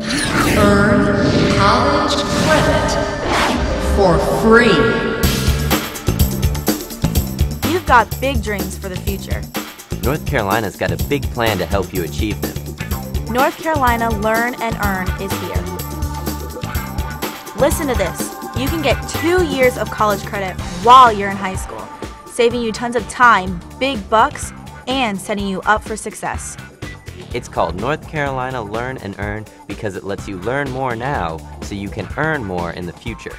Earn college credit for free. You've got big dreams for the future. North Carolina's got a big plan to help you achieve them. North Carolina Learn and Earn is here. Listen to this. You can get two years of college credit while you're in high school, saving you tons of time, big bucks, and setting you up for success. It's called North Carolina Learn and Earn because it lets you learn more now so you can earn more in the future.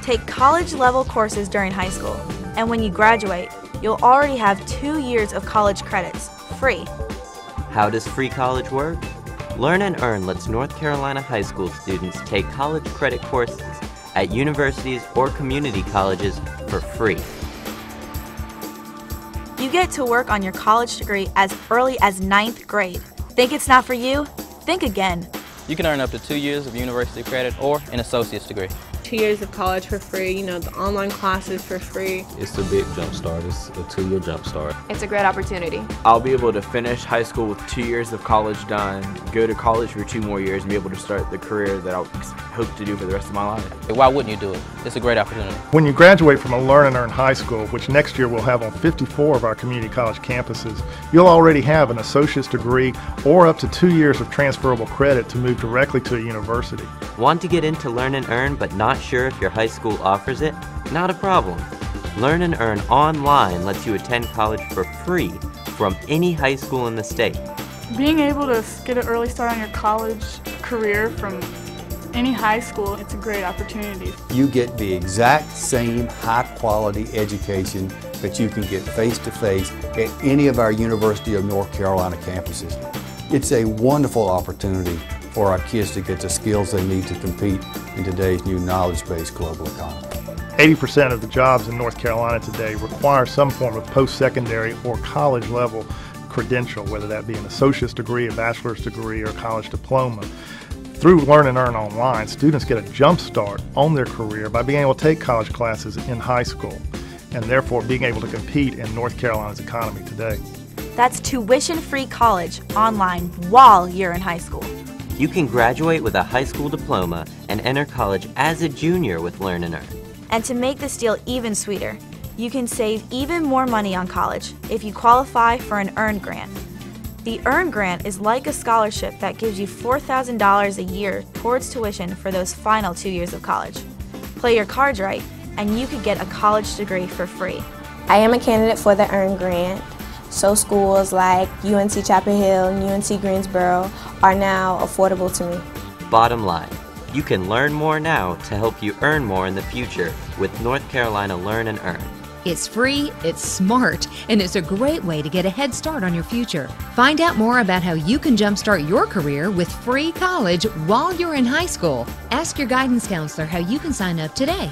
Take college level courses during high school, and when you graduate, you'll already have two years of college credits, free. How does free college work? Learn and Earn lets North Carolina high school students take college credit courses at universities or community colleges for free. You get to work on your college degree as early as ninth grade. Think it's not for you? Think again. You can earn up to two years of university credit or an associate's degree. Two years of college for free, you know, the online classes for free. It's a big jump start. It's a two-year jump start. It's a great opportunity. I'll be able to finish high school with two years of college done, go to college for two more years, and be able to start the career that I hope to do for the rest of my life. Why wouldn't you do it? It's a great opportunity. When you graduate from a Learn and Earn High School, which next year we'll have on 54 of our community college campuses, you'll already have an associate's degree or up to two years of transferable credit to move directly to a university. Want to get into Learn and Earn but not sure if your high school offers it? Not a problem. Learn and Earn Online lets you attend college for free from any high school in the state. Being able to get an early start on your college career from any high school, it's a great opportunity. You get the exact same high quality education that you can get face to face at any of our University of North Carolina campuses. It's a wonderful opportunity for our kids to get the skills they need to compete in today's new knowledge-based global economy. 80% of the jobs in North Carolina today require some form of post-secondary or college level credential, whether that be an associate's degree, a bachelor's degree, or a college diploma. Through Learn and Earn Online, students get a jump start on their career by being able to take college classes in high school and therefore being able to compete in North Carolina's economy today. That's tuition free college online while you're in high school. You can graduate with a high school diploma and enter college as a junior with Learn and Earn. And to make this deal even sweeter, you can save even more money on college if you qualify for an EARN grant. The EARN grant is like a scholarship that gives you $4,000 a year towards tuition for those final two years of college. Play your cards right, and you could get a college degree for free. I am a candidate for the EARN grant, so schools like UNC Chapel Hill and UNC Greensboro are now affordable to me. Bottom line, you can learn more now to help you earn more in the future with North Carolina Learn and Earn. It's free, it's smart, and it's a great way to get a head start on your future. Find out more about how you can jumpstart your career with free college while you're in high school. Ask your guidance counselor how you can sign up today.